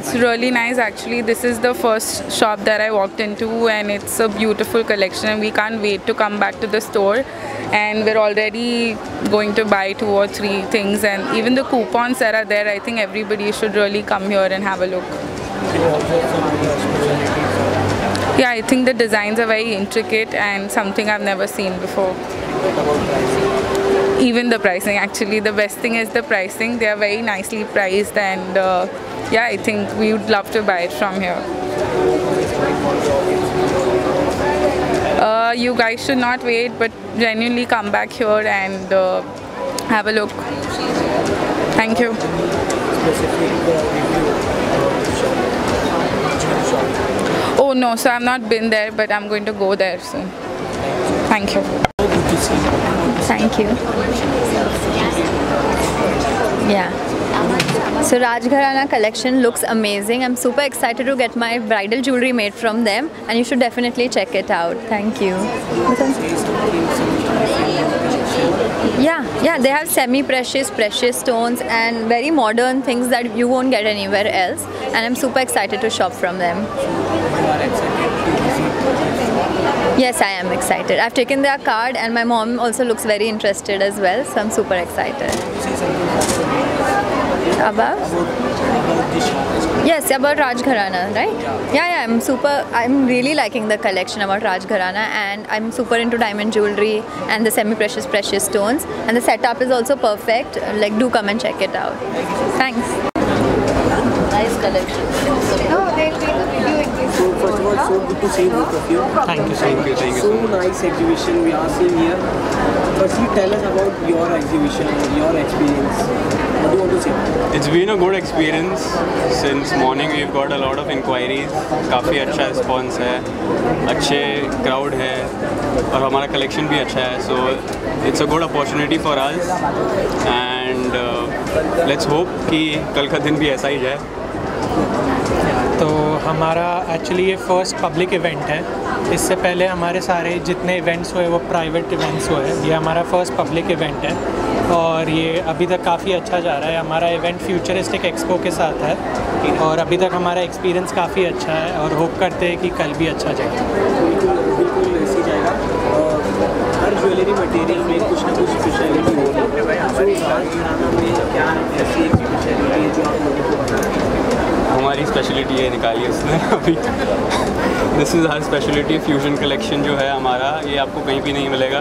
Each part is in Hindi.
it's really nice actually. This is the first shop that I walked into, and it's a beautiful collection. And we can't wait to come back to the store. And we're already going to buy two or three things, and even the coupons that are there. I think everybody should really come here and have a look. Yeah, I think the designs are very intricate and something I've never seen before. Even the pricing, actually, the best thing is the pricing. They are very nicely priced, and uh, yeah, I think we would love to buy it from here. Uh, you guys should not wait, but genuinely come back here and uh, have a look. Thank you. Oh no, so I've not been there, but I'm going to go there soon. Thank you. Thank you. Yeah. So Rajgharana collection looks amazing. I'm super excited to get my bridal jewelry made from them and you should definitely check it out. Thank you. Yeah, yeah, they have semi-precious, precious stones and very modern things that you won't get anywhere else and I'm super excited to shop from them. Yes, I am excited. I've taken their card and my mom also looks very interested as well, so I'm super excited. About. Yes, about Rajgharana, right? Yeah, yeah, I'm super, I'm really liking the collection about Rajgharana and I'm super into diamond jewelry and the semi-precious precious stones and the setup is also perfect. Like, do come and check it out. Thanks. Nice collection. First of all, so good to see both of you. Thank you so much. Thank you so nice exhibition we are seeing here. Firstly, tell us about your exhibition, your experience. What do you want to say? It's been a good experience since morning. We've got a lot of inquiries. काफ़ी अच्छा रिस्पॉन्स है अच्छे क्राउड है और हमारा कलेक्शन भी अच्छा है so it's a good opportunity for us and let's hope कि कल का दिन भी ऐसा ही जाए तो हमारा एक्चुअली ये फ़र्स्ट पब्लिक इवेंट है। इससे पहले हमारे सारे जितने इवेंट्स हुए, वो प्राइवेट इवेंट्स हुए ये हमारा फ़र्स्ट पब्लिक इवेंट है। और ये अभी तक काफ़ी अच्छा जा रहा है। हमारा इवेंट फ्यूचरिस्टिक एक्सपो के साथ है। और अभी तक हमारा एक्सपीरियंस काफ़ी अच्छा है और होप करते हैं कि कल भी अच्छा जाए। बिल्कुल बिल्कुल जाएगा। हर ज्वेलरी मटेरियल में कुछ ना कुछ स्पेशलिटी होगी। सो राजघराना में क्या ऐसी स्पेशलिटी है जो आप लोगों को हैं हमारी स्पेशलिटी ये निकाली उसने अभी। This is her speciality fusion collection जो है हमारा। ये आपको कहीं भी नहीं मिलेगा।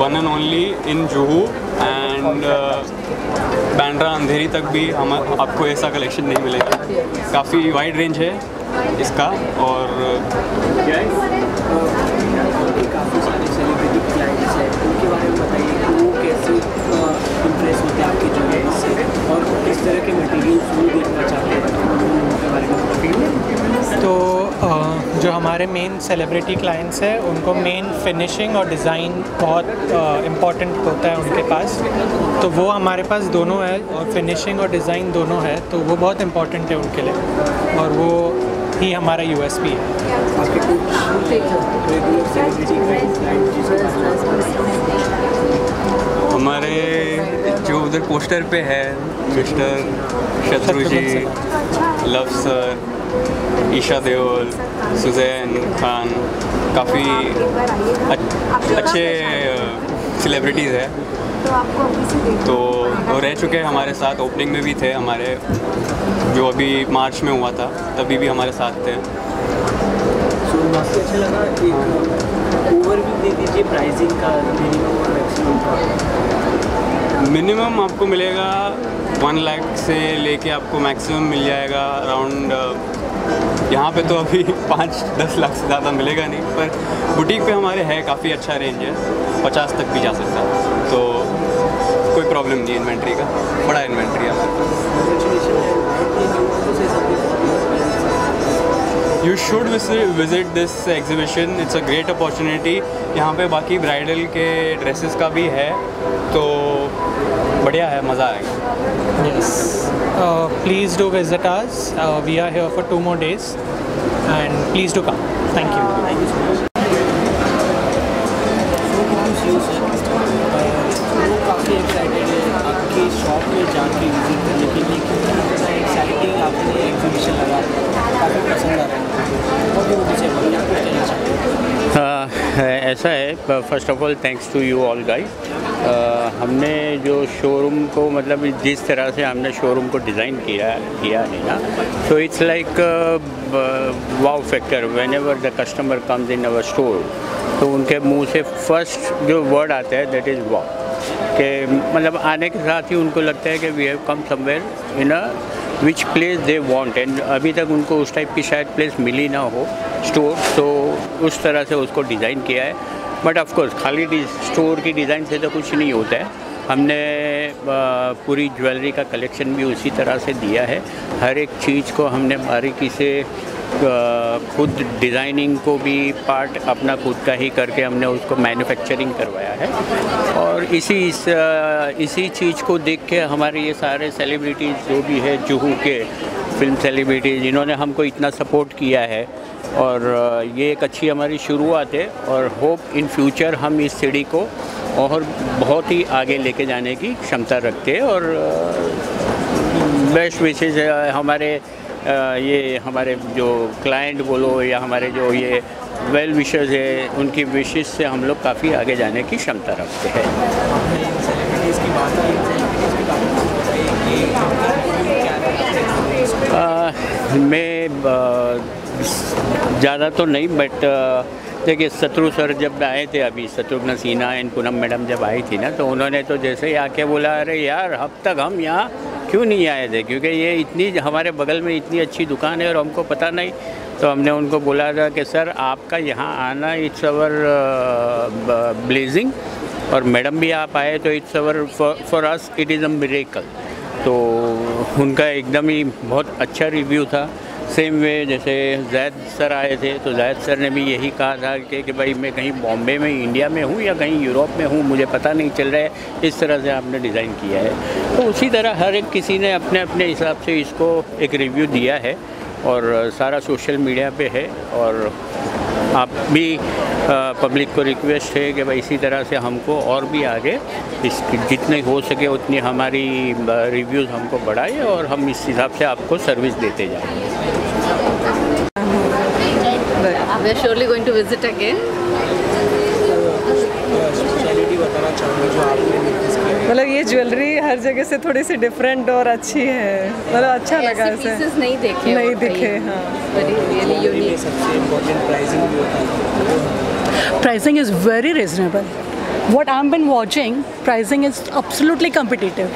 One and only in Juhu and Bandra Andheri तक भी हम, आपको ऐसा कलेक्शन नहीं मिलेगा। काफ़ी वाइड रेंज है इसका और उनके काफ़ी सारे सेलिब्रिटी क्लाइंट्स हैं उनके बारे में बताइए कि वो कैसे इम्प्रेस होते हैं आपकी ज्वेलरी से और किस तरह के मटेरियल्स वो देखना चाहते हैं उनके बारे में बताइए तो अ, जो हमारे मेन सेलिब्रिटी क्लाइंट्स हैं उनको मेन फिनिशिंग और डिज़ाइन बहुत इंपॉर्टेंट होता है उनके पास। तो वो हमारे पास दोनों है और फिनिशिंग और डिज़ाइन दोनों है तो वो बहुत इंपॉर्टेंट है उनके लिए। और वो ही हमारा यू एस पी में हमारे जो उधर पोस्टर पे है मिस्टर शत्रु जी लव सर ईशा देओल सुजैन खान काफ़ी अच्छे सेलिब्रिटीज़ हैं। तो वो रह चुके हैं हमारे साथ। ओपनिंग में भी थे हमारे जो अभी मार्च में हुआ था तभी भी हमारे साथ थे। अच्छा लगा दे दीजिए प्राइसिंग का मिनिमम और मैक्सिमम का। मिनिमम आपको मिलेगा वन लाख से लेके आपको मैक्सिमम मिल जाएगा अराउंड यहाँ पे तो अभी पाँच दस लाख से ज़्यादा मिलेगा नहीं, पर बुटीक पे हमारे है काफ़ी अच्छा रेंज है। पचास तक भी जा सकता है। तो कोई प्रॉब्लम नहीं इन्वेंट्री का। बड़ा इन्वेंट्री है। हमारे पास you should visit this exhibition it's a great opportunity यहाँ पे बाकी ब्राइडल के ड्रेसेस का भी है तो बढ़िया है मज़ा आएगा। यस प्लीज़ डू विज़िट आज we are here for two more days and please do come thank you काफ़ी आपकी शॉप में जाके विज़िट करने के लिए एक्साइटिंग आपने एग्जीबिशन लगा। काफ़ी पसंद आ रहा है। हाँ, ऐसा है। First of all thanks to you all guys हमने जो शोरूम को मतलब जिस तरह से हमने शोरूम को डिज़ाइन किया किया है ना तो it's like wow factor whenever the customer comes in our store तो उनके मुँह से फ़र्स्ट जो वर्ड आता है दैट इज़ वाव के मतलब आने के साथ ही उनको लगता है कि we have come somewhere in a which place they want and अभी तक उनको उस टाइप की शायद प्लेस मिली ना हो स्टोर तो उस तरह से उसको डिज़ाइन किया है. बट ऑफकोर्स खाली स्टोर की डिज़ाइन से तो कुछ नहीं होता है. हमने पूरी ज्वेलरी का कलेक्शन भी उसी तरह से दिया है. हर एक चीज़ को हमने बारीकी से खुद डिज़ाइनिंग को भी पार्ट अपना खुद का ही करके हमने उसको मैन्युफैक्चरिंग करवाया है। और इसी, इस इसी चीज़ को देख के हमारे ये सारे सेलिब्रिटीज़ जो भी है, जुहू के फ़िल्म सेलिब्रिटीज़ इन्होंने हमको इतना सपोर्ट किया है, और ये एक अच्छी हमारी शुरुआत है, और होप इन फ्यूचर हम इस सीढ़ी को और बहुत ही आगे लेके जाने की क्षमता रखते हैं, और बेस्ट विशेष हमारे ये हमारे जो क्लाइंट बोलो या हमारे जो ये वेल विशेज़ है, उनकी विशेष से हम लोग काफ़ी आगे जाने की क्षमता रखते हैं। मैं ज़्यादा तो नहीं बट देखिए शत्रु सर जब आए थे, अभी शत्रुघ्न सिन्हा एंड पूनम मैडम जब आई थी ना तो उन्होंने तो जैसे ही आके बोला, अरे यार, अब तक हम यहाँ क्यों नहीं आए थे? क्योंकि ये इतनी, हमारे बगल में इतनी अच्छी दुकान है और हमको पता नहीं। तो हमने उनको बोला था कि, सर, आपका यहाँ आना, इट्स अवर ब्लेजिंग, और मैडम भी आप आए तो it's our for us, it is a miracle. तो उनका एकदम ही बहुत अच्छा रिव्यू था। सेम वे जैसे जैद सर आए थे तो जैद सर ने भी यही कहा था कि, कि भाई मैं कहीं बॉम्बे में इंडिया में हूँ या कहीं यूरोप में हूँ मुझे पता नहीं चल रहा है इस तरह से आपने डिज़ाइन किया है। तो उसी तरह हर एक किसी ने अपने अपने हिसाब से इसको एक रिव्यू दिया है और सारा सोशल मीडिया पे है और आप भी पब्लिक को रिक्वेस्ट है कि भाई इसी तरह से हमको और भी आगे इस जितने हो सके उतनी हमारी रिव्यूज़ हमको बढ़ाए और हम इस हिसाब से आपको सर्विस देते जाएँ। we are surely going to visit again. मतलब ये ज्वेलरी हर जगह से थोड़ी सी डिफरेंट और अच्छी है। मतलब अच्छा लगा ऐसे। नहीं देखे नहीं दिखे हाँ। Pricing is very reasonable what I am been watching pricing is absolutely competitive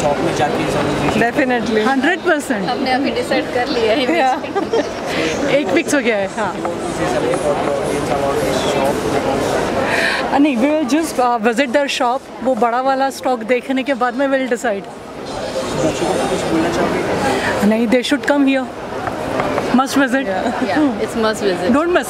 shop में जाके डेफिनेटली 100 परसेंट हमने अभी डिसाइड कर लिया है एक फिक्स हो गया है हाँ। नहीं we will just visit their shop वो बड़ा वाला स्टॉक देखने के बाद में विल डिसाइड नहीं they should come here must visit it's must visit don't miss